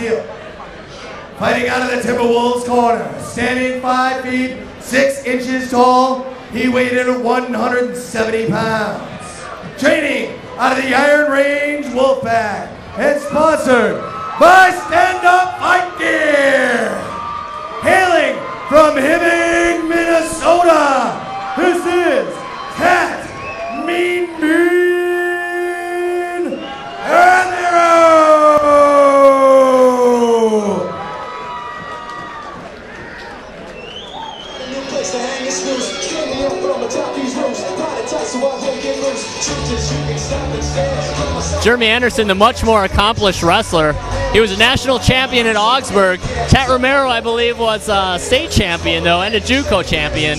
Fighting out of the Timberwolves corner, standing 5 feet 6 inches tall, he weighed in at 170 pounds. Training out of the Iron Range Wolfpack. And sponsored by Stand Up Fight Gear. Hailing from Hibbing, Minnesota, this is Cat Mean Bean To hang is me up from atop these tight so I won't get loose. Is, you can stop and. Jeremy Anderson, the much more accomplished wrestler. He was a national champion at Augsburg. Tat Romero, I believe, was a state champion, though, and a JUCO champion.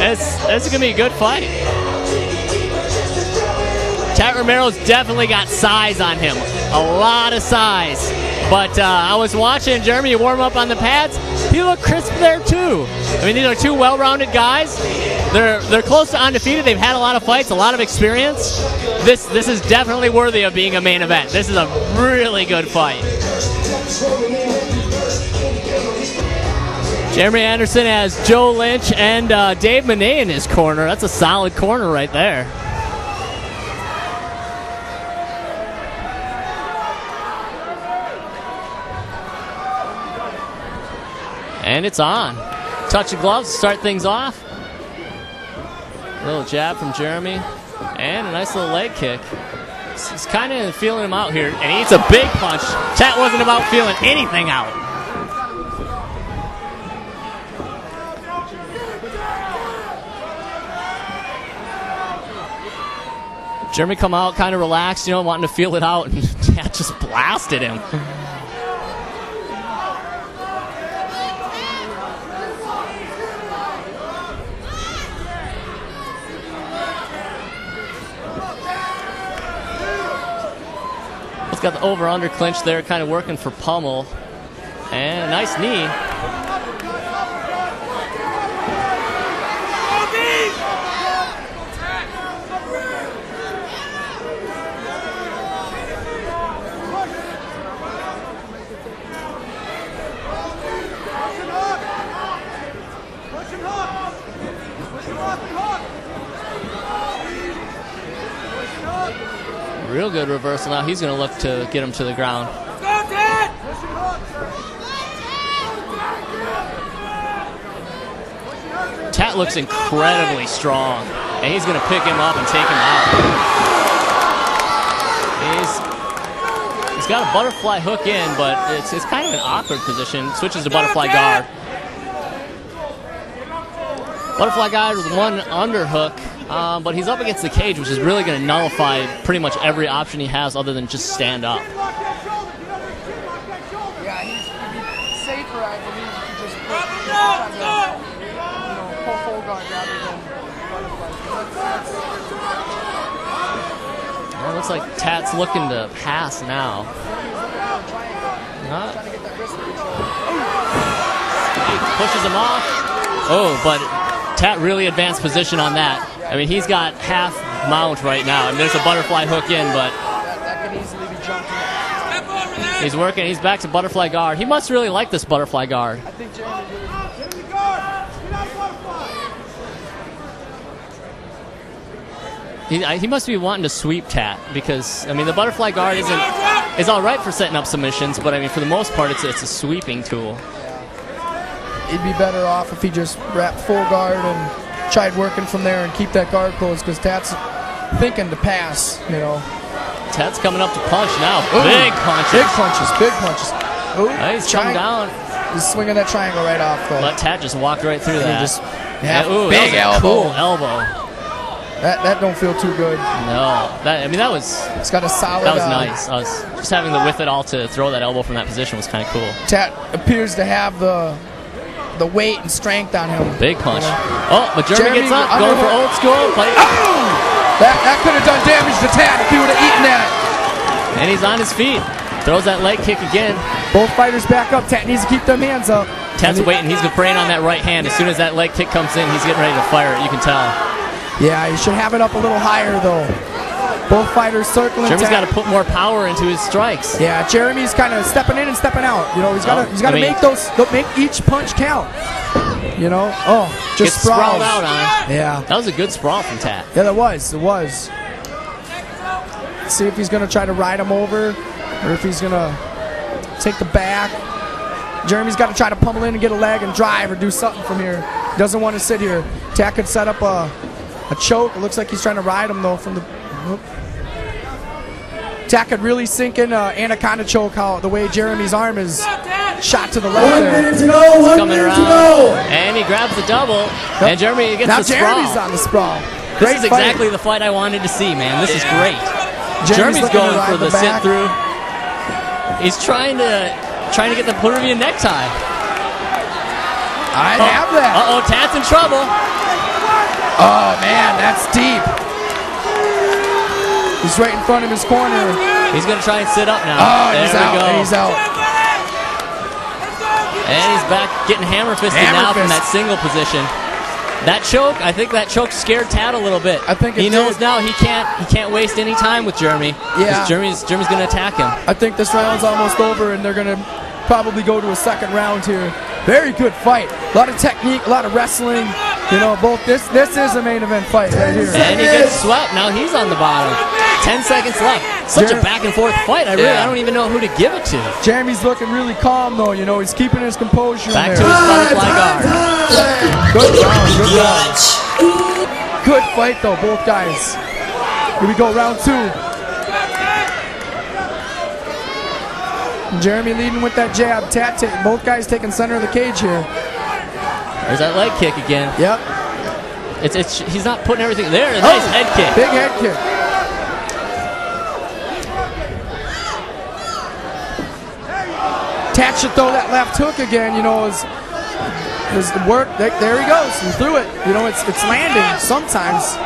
It's, it's going to be a good fight. Tat Romero's definitely got size on him. A lot of size. But uh, I was watching Jeremy warm up on the pads. He looked crisp there, too. I mean, these are two well rounded guys. They're, they're close to undefeated. They've had a lot of fights, a lot of experience. This, this is definitely worthy of being a main event. This is a really good fight. Jeremy Anderson has Joe Lynch and uh, Dave Menne in his corner. That's a solid corner right there. And it's on. Touch of gloves to start things off. Little jab from Jeremy. And a nice little leg kick. He's- kind of feeling him out here. And he eats a big punch. Tat wasn't about feeling anything out. Jeremy come out kind of relaxed, you know, wanting to feel it out, and Tat just blasted him. Got the over under clinch there, kind of working for Pummel. And nice knee. Real good reversal. Now he's going to look to get him to the ground. Tat looks incredibly strong, and he's going to pick him up and take him out. He's he's got a butterfly hook in, but it's it's kind of an awkward position. Switches to butterfly guard. Butterfly guard with one underhook, um, but he's up against the cage, which is really going to nullify pretty much every option he has other than just stand up. Yeah, he's he's safer, I believe, if just put, you know, pull full guard rather than butterfly. Well, it looks like Tat's looking to pass now. Not- trying to get that wrist reach He pushes him off. Oh, but Tat really advanced position on that. I mean, he's got half mount right now, and there's a butterfly hook in, but he's working. He's back to butterfly guard. He must really like this butterfly guard. I think He, I- he must be wanting to sweep Tat because I mean the butterfly guard isn't is all right for setting up submissions, but I mean for the most part it's it's a sweeping tool. he'd be better off if he just wrapped full guard and tried working from there and keep that guard closed because Tat's thinking to pass, you know. Tat's coming up to punch now. Ooh, Big punches. Big punches, big punches. Ooh, Nice come down. He's swinging that triangle right off, though. Let Tat just walked right through And that. just- yeah, yeah, ooh, big that elbow. cool elbow. That, that don't feel too good. No, that I mean that was It's got a solid. that was uh, nice. I was just having the with it all to throw that elbow from that position was kind of cool. Tat appears to have the the weight and strength on him. Big punch. You know? Oh, but Jeremy, gets up, going for old school. Play. Oh! That, that could have done damage to Tat if he would have eaten that. And he's on his feet. Throws that leg kick again. Both fighters back up. Tat needs to keep them hands up. Tat's waiting. He's preying on that right hand. As soon as that leg kick comes in, he's getting ready to fire it. You can tell. Yeah, he should have it up a little higher though. Both fighters circling. Jeremy's got to put more power into his strikes. Yeah, Jeremy's kind of stepping in and stepping out. You know, he's got to Oh, he's got to I mean- make those make each punch count. You know, oh, just sprawled out on him. Yeah, That was a good sprawl from Tat. yeah, that was it was. See if he's gonna try to ride him over, or if he's gonna take the back. Jeremy's got to try to pummel in and get a leg and drive or do something from here. Doesn't want to sit here. Tat could set up a, a choke. It looks like he's trying to ride him though from the. Whoop. Tat could really sink in uh, anaconda choke. How the way Jeremy's arm is shot to the left One there. minute to go. One Coming minute around. to go. And he grabs the double. And Jeremy gets Now the sprawl. Now Jeremy's on the sprawl. This is fight. exactly the fight I wanted to see, man. This is great. Jeremy's, looking to going for the, back. sit through. He's trying to trying to get the Peruvian necktie. I have that. Uh oh, Tat's in trouble. Oh man, that's deep. He's right in front of his corner. He's gonna try and sit up now. Oh, there he's out. go. He's out. And he's back getting hammer fisted Hammer now from that single position. That choke, I think that choke scared Tat a little bit. I think it he knows did. now he can't he can't waste any time with Jeremy. Yeah. Jeremy's Jeremy's gonna attack him. I think this round's almost over, and they're gonna probably go to a second round here. Very good fight. A lot of technique, a lot of wrestling. You know, both this this is a main event fight right here. And he gets swept. Now he's on the bottom. Ten seconds left. Such Jer- a back and forth fight. I really Yeah. I don't even know who to give it to. Jeremy's looking really calm though. You know, he's keeping his composure. Back in to his butterfly guard. Good round, good round. Good fight though, both guys. Here we go, round two. Jeremy leading with that jab. Tat, ta- both guys taking center of the cage here. There's that leg kick again. Yep. It's, it's he's not putting everything there. A nice Oh, head kick. Big head kick. Tat should throw that left hook again. You know, is is the work. There, he goes. He threw it. You know, it's it's landing sometimes.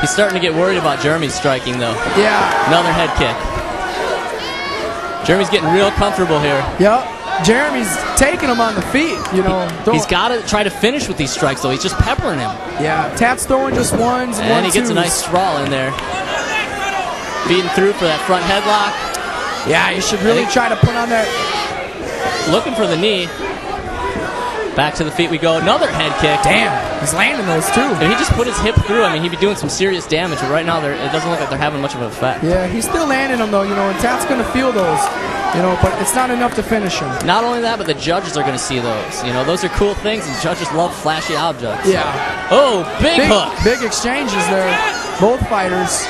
He's starting to get worried about Jeremy's striking though. Yeah. Another head kick. Jeremy's getting real comfortable here. Yep. Jeremy's taking him on the feet. You know, He's got to try to finish with these strikes though. He's just peppering him. Yeah, Tat's throwing just ones and, And one he gets a nice sprawl in there. Beating through for that front headlock. Yeah, you should really try to put on that. Looking for the knee. Back to the feet we go. Another head kick. Damn, he's landing those too. If he just put his hip through, I mean, he'd be doing some serious damage. But right now, it doesn't look like they're having much of an effect. Yeah, he's still landing them though. You know, and Tat's gonna feel those. You know, but it's not enough to finish him. Not only that, but the judges are going to see those. You know, those are cool things, and judges love flashy objects. Yeah, Oh, big, big, hook. big exchanges there. Both fighters.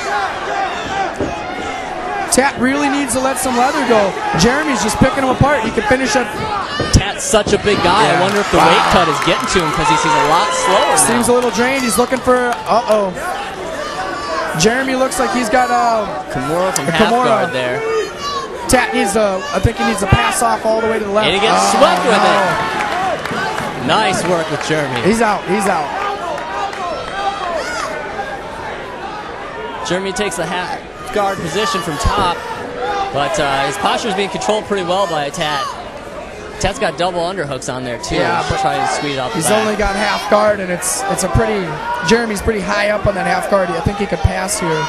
Tat really needs to let some leather go. Jeremy's just picking him apart. He can finish up. Tat's such a big guy. I wonder if the Wow. weight cut is getting to him because he seems a lot slower. Seems now. a little drained. He's looking for. Uh oh. Jeremy looks like he's got uh, Kimura from The half Kimura. guard there. Tat needs to. I think he needs to pass off all the way to the left. And he gets Oh, swept with no. it. Nice work with Jeremy. He's out. He's out. Jeremy takes the half guard position from top, but uh, his posture is being controlled pretty well by Tat. Tat's got double underhooks on there too. Yeah, but trying to squeeze off He's back. only got half guard, and it's it's a pretty. Jeremy's pretty high up on that half guard. I think he could pass here.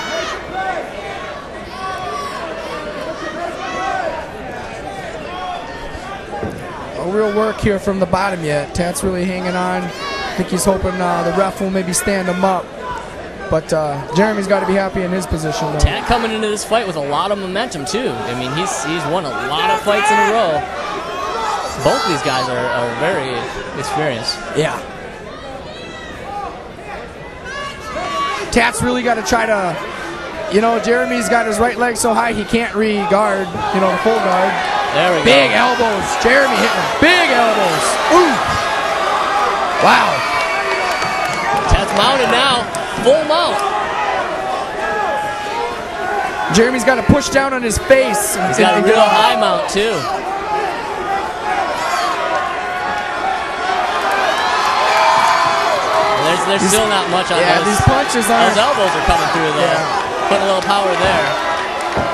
A real work here from the bottom yet. Tat's really hanging on. I think he's hoping uh, the ref will maybe stand him up. But uh, Jeremy's got to be happy in his position. Though. Tat coming into this fight with a lot of momentum too. I mean, he's he's won a lot of fights in a row. Both these guys are, are very experienced. Yeah. Tat's really got to try to, you know, Jeremy's got his right leg so high he can't re-guard, you know, the full guard. There we Big go. Big elbows. Jeremy hitting big elbows. Ooh. Wow. Tat's mounted now, full mount. Jeremy's got to push down on his face. He's got a real high mount too. There's, there's These- still not much on Yeah, those. these punches Those aren't. elbows are coming through though. Yeah. Putting a little power there.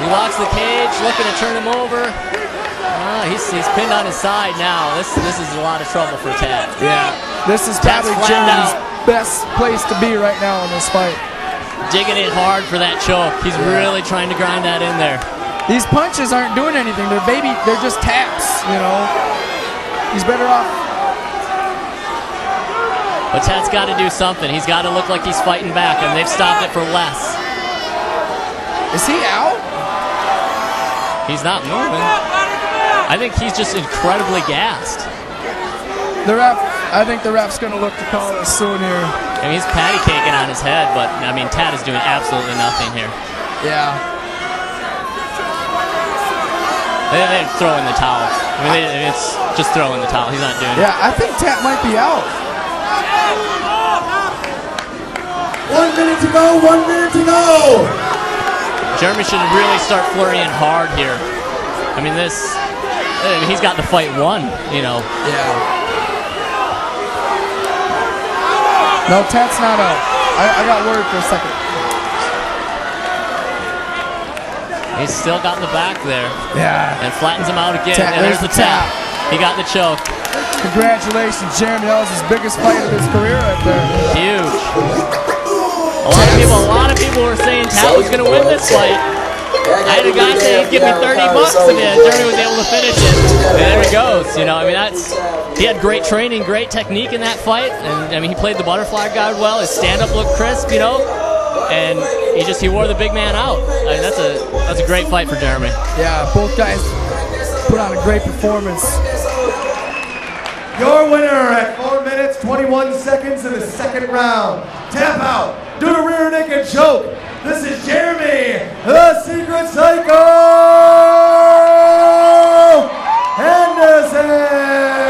He locks the cage, looking to turn him over. Ah, he's, he's pinned on his side now. This this is a lot of trouble for Tat. Yeah. This is Tat's probably Jeremy's out. Best place to be right now in this fight. digging it hard for that choke. He's really trying to grind that in there. These punches aren't doing anything. They're baby. They're just taps. You know. He's better off. But Tat's got to do something. He's got to look like he's fighting back, and they've stopped it for less. Is he out? He's not moving. I think he's just incredibly gassed. The ref. I think the ref's gonna look to call it soon here. I mean, he's patty caking on his head, but I mean, Tat is doing absolutely nothing here. Yeah. They, they're throwing the towel. I mean, they, it's just throwing the towel. He's not doing it. Yeah. I think Tat might be out. One minute to go, one minute to go. Jeremy should really start flurrying hard here. I mean, this. I mean, he's got the fight won, you know. Yeah. No, Tat's not out. I, I got worried for a second. He's still got in the back there Yeah. and flattens him out again. Tap, and there's, there's the the tap. He got the choke. Congratulations, Jeremy. That was his biggest fight of his career right there. Huge. A lot of people, a lot of people were saying Tat was going to win this fight. I had a guy say he'd give me 30 bucks if Jeremy was able to finish it. And there he goes. You know, I mean, that's he had great training, great technique in that fight, and I mean, he played the butterfly guard well. His stand-up looked crisp, you know, and he just he wore the big man out. I mean, that's a that's a great fight for Jeremy. Yeah, both guys put on a great performance. Your winner at 4 minutes, 21 seconds in the second round. Tap out. Do a rear naked choke. This is Jeremy, the Secret Psycho Anderson.